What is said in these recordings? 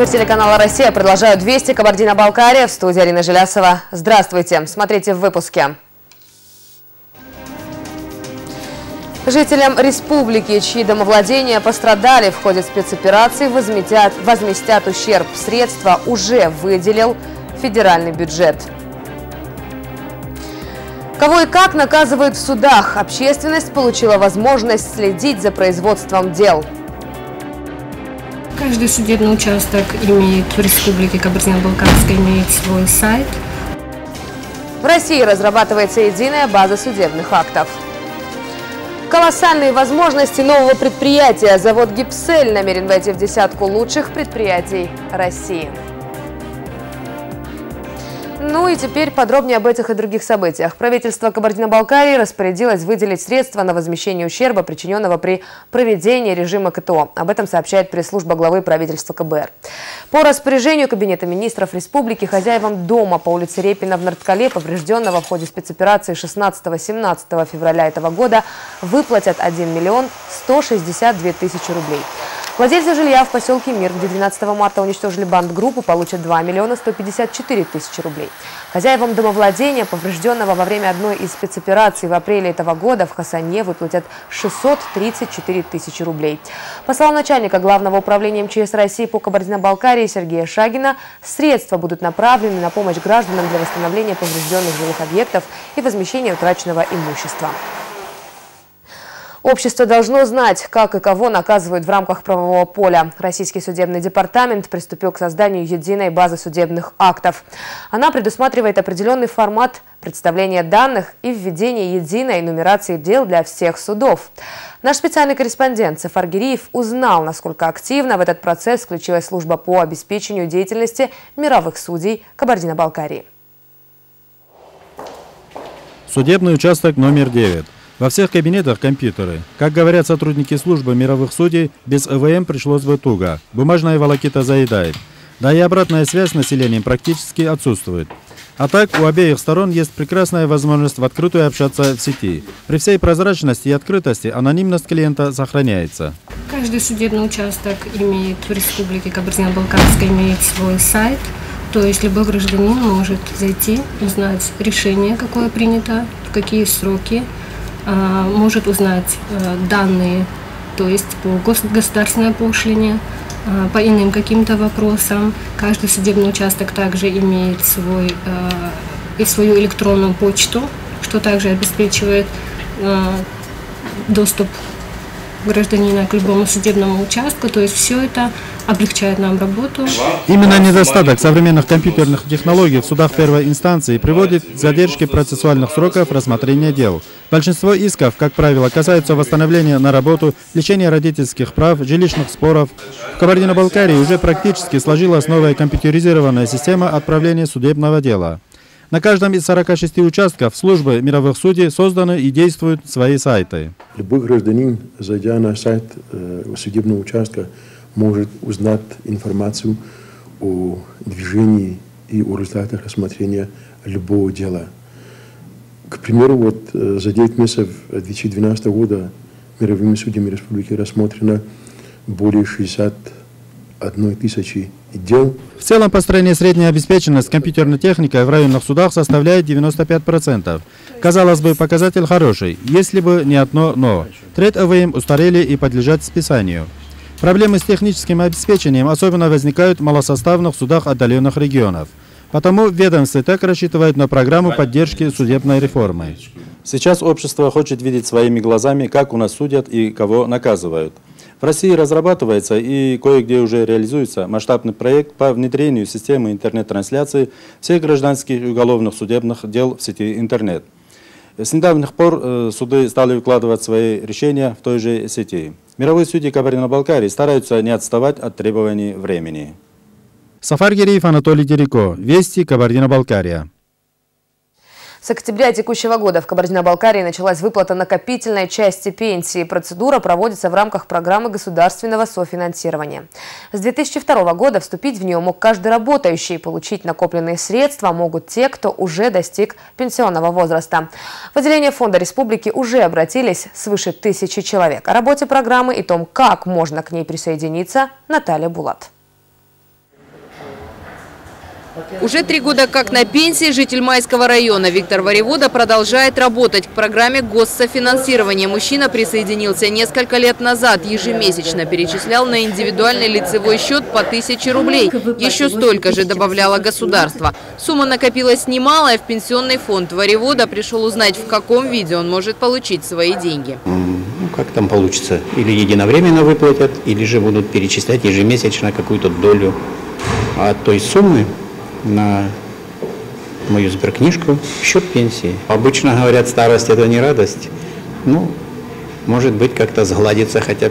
Эфир телеканала «Россия». Продолжают 200 Кабардино-Балкария. В студии Арина Желясова. Здравствуйте. Смотрите в выпуске. Жителям республики, чьи домовладения пострадали в ходе спецоперации, возместят, возместят ущерб. Средства уже выделил федеральный бюджет. Кого и как наказывают в судах? Общественность получила возможность следить за производством дел. Каждый судебный участок имеет в Республике Кабардино-Балкарская имеет свой сайт. В России разрабатывается единая база судебных актов. Колоссальные возможности нового предприятия. Завод «Гипсель» намерен войти в десятку лучших предприятий России. Ну и теперь подробнее об этих и других событиях. Правительство Кабардино-Балкарии распорядилось выделить средства на возмещение ущерба, причиненного при проведении режима КТО. Об этом сообщает пресс-служба главы правительства КБР. По распоряжению Кабинета министров республики хозяевам дома по улице Репина в Нарткале, поврежденного в ходе спецоперации 16-17 февраля этого года, выплатят 1 миллион 162 тысячи рублей. Владельцы жилья в поселке Мир, где 12 марта уничтожили бандгруппу, получат 2 миллиона 154 тысячи рублей. Хозяевам домовладения, поврежденного во время одной из спецопераций в апреле этого года, в Хасане выплатят 634 тысячи рублей. По словам начальника Главного управления МЧС России по Кабардино-Балкарии Сергея Шагина, средства будут направлены на помощь гражданам для восстановления поврежденных жилых объектов и возмещения утраченного имущества. Общество должно знать, как и кого наказывают в рамках правового поля. Российский судебный департамент приступил к созданию единой базы судебных актов. Она предусматривает определенный формат представления данных и введение единой нумерации дел для всех судов. Наш специальный корреспондент Сафар Гириев узнал, насколько активно в этот процесс включилась служба по обеспечению деятельности мировых судей Кабардино-Балкарии. Судебный участок номер 9. Во всех кабинетах компьютеры. Как говорят сотрудники службы мировых судей, без ЭВМ пришлось бы туго. Бумажная волокита заедает. Да и обратная связь с населением практически отсутствует. А так, у обеих сторон есть прекрасная возможность в открытую общаться в сети. При всей прозрачности и открытости анонимность клиента сохраняется. Каждый судебный участок имеет в Республике Кабардино-Балкарская имеет свой сайт. То есть любой гражданин может зайти, узнать решение, какое принято, в какие сроки, может узнать э, данные, то есть по государственной пошлине, а, по иным каким-то вопросам. Каждый судебный участок также имеет свой, э, и свою электронную почту, что также обеспечивает э, доступ гражданина к любому судебному участку. То есть все это облегчает нам работу. Именно недостаток современных компьютерных технологий в судах первой инстанции приводит к задержке процессуальных сроков рассмотрения дел. Большинство исков, как правило, касаются восстановления на работу, лечения родительских прав, жилищных споров. В Кабардино-Балкарии уже практически сложилась новая компьютеризированная система отправления судебного дела. На каждом из 46 участков службы мировых судей созданы и действуют свои сайты. Любой гражданин, зайдя на сайт э, судебного участка, может узнать информацию о движении и о результатах рассмотрения любого дела. К примеру, вот э, за 9 месяцев 2012 года мировыми судьями республики рассмотрено более 61 тысячи дел. В целом по стране средняя обеспеченность компьютерной техникой в районных судах составляет 95%. Казалось бы, показатель хороший, если бы не одно «но». Тред АВМ устарели и подлежат списанию. Проблемы с техническим обеспечением особенно возникают в малосоставных судах отдаленных регионов. Потому ведомство так рассчитывает на программу поддержки судебной реформы. Сейчас общество хочет видеть своими глазами, как у нас судят и кого наказывают. В России разрабатывается и кое-где уже реализуется масштабный проект по внедрению системы интернет-трансляции всех гражданских и уголовных судебных дел в сети интернет. С недавних пор э, суды стали укладывать свои решения в той же сети. Мировые судьи Кабардино-Балкарии стараются не отставать от требований времени. Сафар Гиреев, Анатолий Тереко. Вести, Кабардино-Балкария. С октября текущего года в Кабардино-Балкарии началась выплата накопительной части пенсии. Процедура проводится в рамках программы государственного софинансирования. С 2002 года вступить в нее мог каждый работающий. Получить накопленные средства могут те, кто уже достиг пенсионного возраста. В отделение фонда республики уже обратились свыше тысячи человек. О работе программы и том, как можно к ней присоединиться, Наталья Булат. Уже три года как на пенсии житель Майского района Виктор Варевода продолжает работать к программе госсофинансирования. Мужчина присоединился несколько лет назад. Ежемесячно перечислял на индивидуальный лицевой счет по тысяче рублей. Еще столько же добавляло государство. Сумма накопилась немалая в пенсионный фонд. Варевода пришел узнать, в каком виде он может получить свои деньги. Ну, как там получится? Или единовременно выплатят, или же будут перечислять ежемесячно какую-то долю от той суммы, на мою сберкнижку в счет пенсии. Обычно говорят, старость – это не радость. Ну, может быть, как-то сгладится хотя,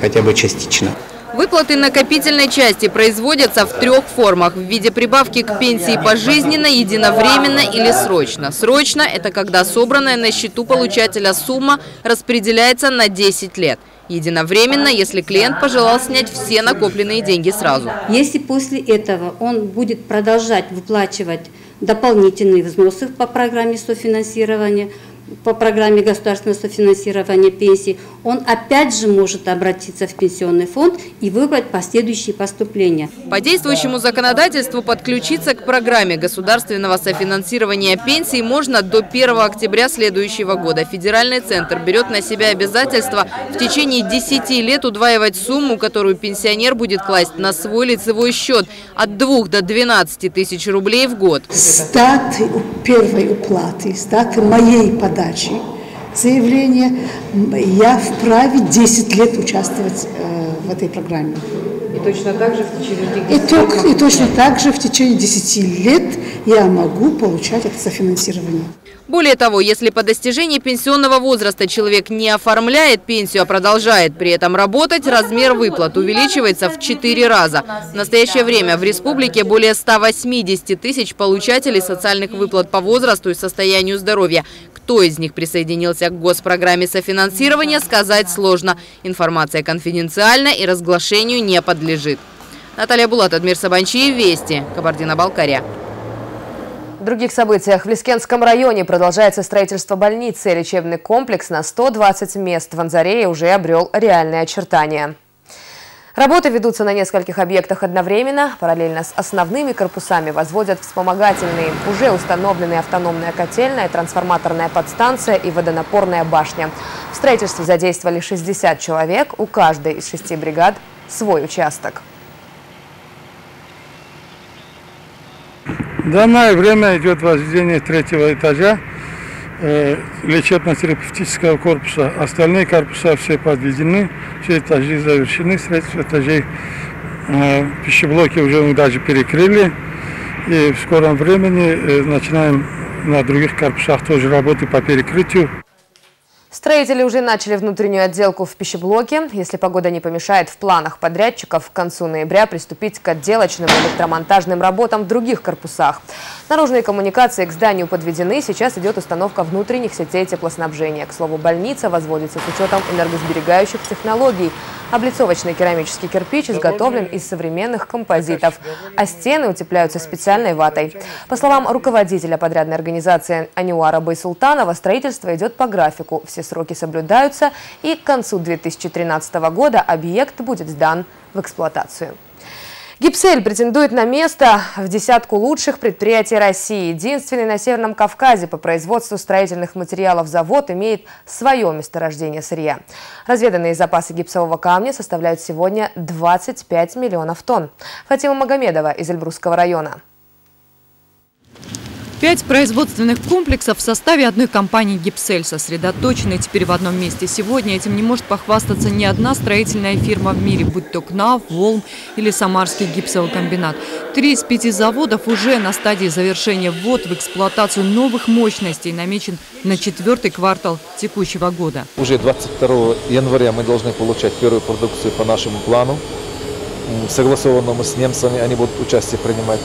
хотя бы частично. Выплаты накопительной части производятся в трех формах. В виде прибавки к пенсии пожизненно, единовременно или срочно. Срочно – это когда собранная на счету получателя сумма распределяется на 10 лет – единовременно, если клиент пожелал снять все накопленные деньги сразу. Если после этого он будет продолжать выплачивать дополнительные взносы по программе софинансирования, по программе государственного софинансирования пенсий, он опять же может обратиться в пенсионный фонд и выбрать последующие поступления. По действующему законодательству подключиться к программе государственного софинансирования пенсий можно до 1 октября следующего года. Федеральный центр берет на себя обязательство в течение 10 лет удваивать сумму, которую пенсионер будет класть на свой лицевой счет от 2 до 12 тысяч рублей в год. С даты первой уплаты, с даты моей подачи заявления, я вправе 10 лет участвовать э, в этой программе. И точно так же в течение 10 и, ток, и точно так же в течение 10 лет я могу получать это софинансирование. Более того, если по достижении пенсионного возраста человек не оформляет пенсию, а продолжает при этом работать, размер выплат увеличивается в 4 раза. В настоящее время в республике более 180 тысяч получателей социальных выплат по возрасту и состоянию здоровья. Кто из них присоединился к госпрограмме софинансирования, сказать сложно. Информация конфиденциальна и разглашению не подлежит. Наталья Булат, Адмир Сабанчиев, Вести, Кабардино-Балкария. В других событиях в Лискенском районе продолжается строительство больницы. Лечебный комплекс на 120 мест в Анзарее уже обрел реальные очертания. Работы ведутся на нескольких объектах одновременно. Параллельно с основными корпусами возводят вспомогательные. Уже установлены автономная котельная, трансформаторная подстанция и водонапорная башня. В строительстве задействовали 60 человек. У каждой из шести бригад свой участок. Данное время идет возведение третьего этажа э, лечебно-терапевтического корпуса. Остальные корпуса все подведены, все этажи завершены, средств этажей э, пищеблоки уже даже перекрыли. И в скором времени э, начинаем на других корпусах тоже работы по перекрытию. Строители уже начали внутреннюю отделку в пищеблоке. Если погода не помешает, в планах подрядчиков к концу ноября приступить к отделочным и электромонтажным работам в других корпусах. Наружные коммуникации к зданию подведены. Сейчас идет установка внутренних сетей теплоснабжения. К слову, больница возводится с учетом энергосберегающих технологий. Облицовочный керамический кирпич изготовлен из современных композитов, а стены утепляются специальной ватой. По словам руководителя подрядной организации Аниуара Байсултанова, строительство идет по графику. Все сроки соблюдаются и к концу 2013 года объект будет сдан в эксплуатацию. Гипсель претендует на место в десятку лучших предприятий России. Единственный на Северном Кавказе по производству строительных материалов завод имеет свое месторождение сырья. Разведанные запасы гипсового камня составляют сегодня 25 миллионов тонн. Фатима Магомедова из Эльбрусского района. Пять производственных комплексов в составе одной компании «Гипсель» сосредоточены теперь в одном месте. Сегодня этим не может похвастаться ни одна строительная фирма в мире, будь то КНАВ, Волм или Самарский гипсовый комбинат. Три из пяти заводов уже на стадии завершения ввод в эксплуатацию новых мощностей намечен на четвертый квартал текущего года. Уже 22 января мы должны получать первую продукцию по нашему плану, согласованному с немцами. Они будут участие принимать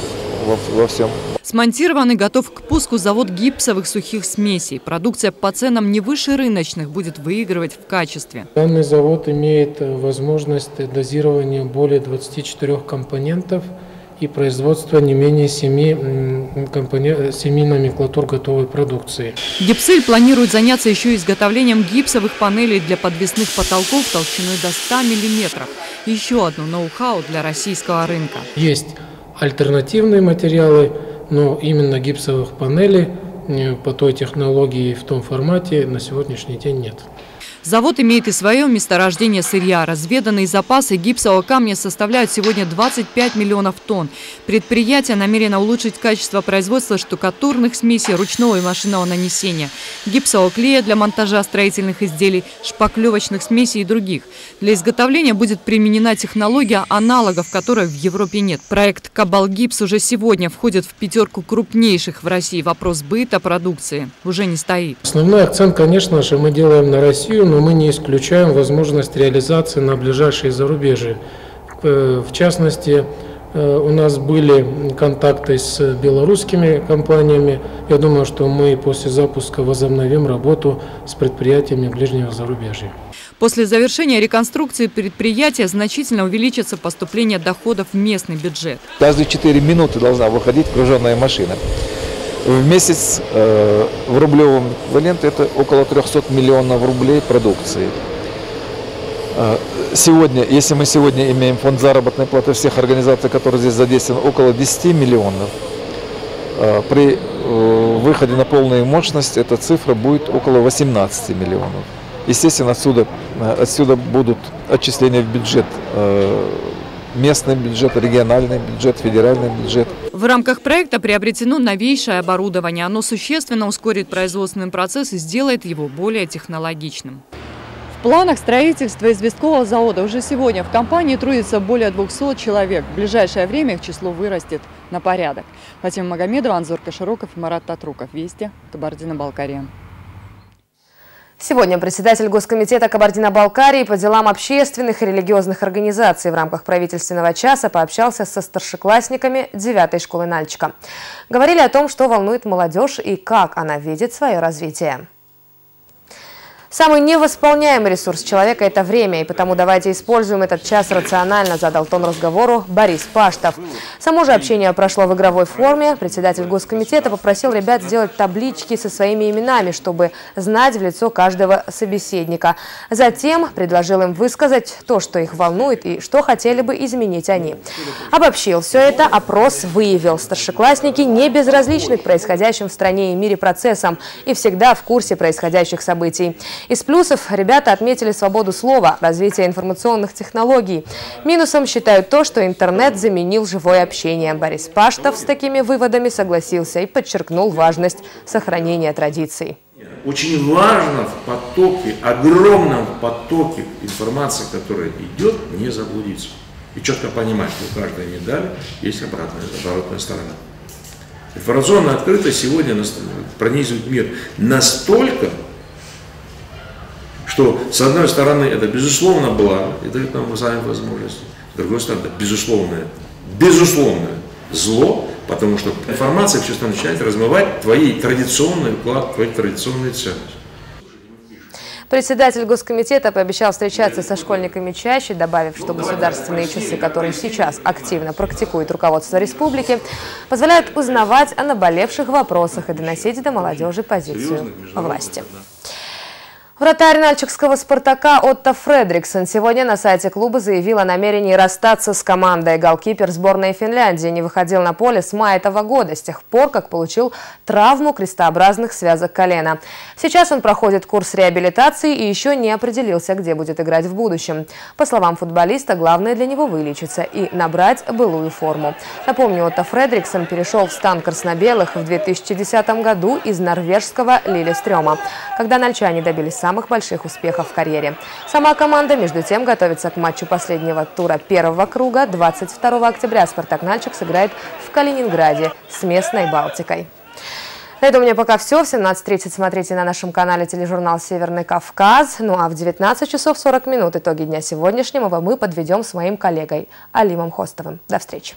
во, во всем. Смонтирован и готов к пуску завод гипсовых сухих смесей. Продукция по ценам не выше рыночных будет выигрывать в качестве. Данный завод имеет э, возможность дозирования более 24 компонентов и производства не менее 7, компонент, 7 номенклатур готовой продукции. Гипсель планирует заняться еще изготовлением гипсовых панелей для подвесных потолков толщиной до 100 миллиметров. Еще одно ноу-хау для российского рынка. Есть альтернативные материалы, но именно гипсовых панелей э, по той технологии в том формате на сегодняшний день нет. Завод имеет и свое месторождение сырья. Разведанные запасы гипсового камня составляют сегодня 25 миллионов тонн. Предприятие намерено улучшить качество производства штукатурных смесей ручного и машинного нанесения, гипсового клея для монтажа строительных изделий, шпаклевочных смесей и других. Для изготовления будет применена технология аналогов, которой в Европе нет. Проект «Кабалгипс» уже сегодня входит в пятерку крупнейших в России. Вопрос быта продукции уже не стоит. Основной акцент, конечно же, мы делаем на Россию, но мы не исключаем возможность реализации на ближайшие зарубежья. Э, в частности, э, у нас были контакты с белорусскими компаниями. Я думаю, что мы после запуска возобновим работу с предприятиями ближнего зарубежья. После завершения реконструкции предприятия значительно увеличится поступление доходов в местный бюджет. Каждые 4 минуты должна выходить груженная машина в месяц э, в рублевом эквиваленте это около 300 миллионов рублей продукции. Э, сегодня, если мы сегодня имеем фонд заработной платы всех организаций, которые здесь задействованы, около 10 миллионов, э, при э, выходе на полную мощность эта цифра будет около 18 миллионов. Естественно, отсюда, э, отсюда будут отчисления в бюджет э, местный бюджет, региональный бюджет, федеральный бюджет. В рамках проекта приобретено новейшее оборудование. Оно существенно ускорит производственный процесс и сделает его более технологичным. В планах строительства известкового завода уже сегодня в компании трудится более 200 человек. В ближайшее время их число вырастет на порядок. Фатима Магомедова, Анзор Кашироков Марат Татруков. Вести, Кабардино-Балкария. Сегодня председатель Госкомитета Кабардино-Балкарии по делам общественных и религиозных организаций в рамках правительственного часа пообщался со старшеклассниками 9 школы Нальчика. Говорили о том, что волнует молодежь и как она видит свое развитие. Самый невосполняемый ресурс человека – это время, и потому давайте используем этот час рационально, задал тон разговору Борис Паштов. Само же общение прошло в игровой форме. Председатель Госкомитета попросил ребят сделать таблички со своими именами, чтобы знать в лицо каждого собеседника. Затем предложил им высказать то, что их волнует и что хотели бы изменить они. Обобщил все это, опрос выявил. Старшеклассники не безразличны к происходящим в стране и мире процессам и всегда в курсе происходящих событий. Из плюсов ребята отметили свободу слова, развитие информационных технологий. Минусом считают то, что интернет заменил живое общение. Борис Паштов с такими выводами согласился и подчеркнул важность сохранения традиций. Очень важно в потоке, огромном потоке информации, которая идет, не заблудиться. И четко понимать, что у каждой медали есть обратная, оборотная сторона. Информационная открытость сегодня пронизывает мир настолько, что, с одной стороны, это безусловно благо и дает нам с вами возможность, с другой стороны, это безусловное, безусловное зло, потому что информация все начинает размывать твои традиционные уклад, твои традиционные ценности. Председатель Госкомитета пообещал встречаться со школьниками чаще, добавив, что государственные часы, которые сейчас активно практикует руководство республики, позволяют узнавать о наболевших вопросах и доносить до молодежи позицию власти. Вратарь нальчикского «Спартака» Отто Фредриксон сегодня на сайте клуба заявил о намерении расстаться с командой. Голкипер сборной Финляндии не выходил на поле с мая этого года, с тех пор, как получил травму крестообразных связок колена. Сейчас он проходит курс реабилитации и еще не определился, где будет играть в будущем. По словам футболиста, главное для него вылечиться и набрать былую форму. Напомню, Отто Фредриксон перешел в стан краснобелых в 2010 году из норвежского Лилестрема, когда нальчане добились самых больших успехов в карьере. Сама команда, между тем, готовится к матчу последнего тура первого круга. 22 октября «Спартак Нальчик» сыграет в Калининграде с местной «Балтикой». На этом у меня пока все. В 17.30 смотрите на нашем канале тележурнал «Северный Кавказ». Ну а в 19 часов 40 минут итоги дня сегодняшнего мы подведем с моим коллегой Алимом Хостовым. До встречи.